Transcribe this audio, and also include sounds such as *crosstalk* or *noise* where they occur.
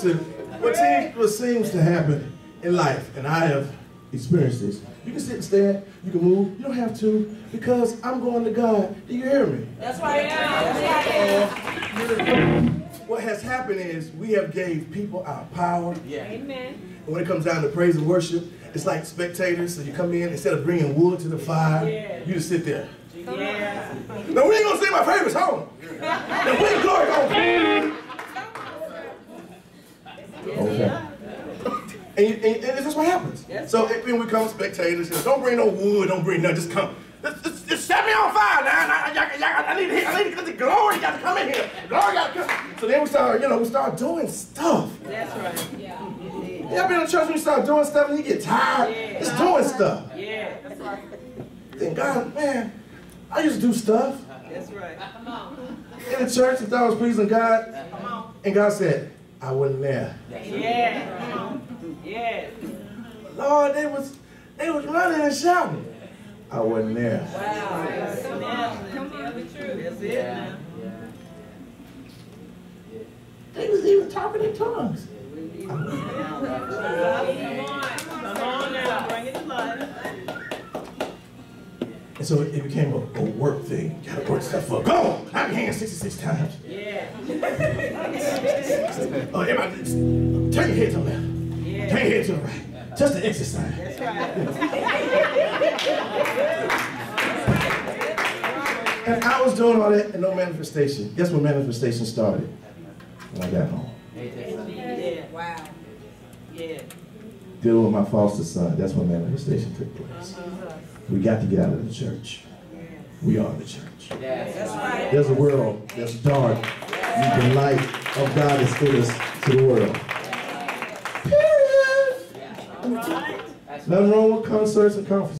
Listen, what seems, what seems to happen in life, and I have experienced this, you can sit and stand, you can move, you don't have to, because I'm going to God. Do you hear me? That's right. That's right. What has happened is we have gave people our power. Yeah. Amen. And when it comes down to praise and worship, it's like spectators. So you come in, instead of bringing wood to the fire, Yeah. you just sit there. Yeah. Now we ain't gonna sing my favorite song. Now when glory goes. Okay. And, you, and, and that's what happens. Yes. So if we come spectators, don't bring no wood, don't bring nothing, just come. Just, just, just set me on fire now. I, I, I, I need to I need to get the glory got to come in here. Glory got to come. So then we start, you know, we start doing stuff. That's right. Yeah. You ever been in church when you start doing stuff and you get tired? Yeah. Just doing stuff. Yeah. That's right. Then God, man, I used to do stuff That's right. Come on. in the church and thought I was pleasing God. Come on. And God said, I wasn't there. Yeah. Yeah. Lord, they was they was running and shouting. I wasn't there. Wow. That's it. now. Come on. That's it. now. They was even talking in tongues. Come on. Come on now. Bring it to life. So it became a, a work thing. You gotta work stuff up. Go on, clap your hands 66 times. Yeah. Oh, everybody, turn your head to the left. Yeah. Turn your head to the right. Just an exercise. That's right. *laughs* And I was doing all that and no manifestation. Guess when manifestation started? When I got home. Yeah. Wow. Yeah. Dealing with my foster son, that's when manifestation took place. Uh-huh. We got to get out of the church. We are the church. There's a world that's dark. The light of God is in us to the world. Period. Nothing wrong with concerts and conferences.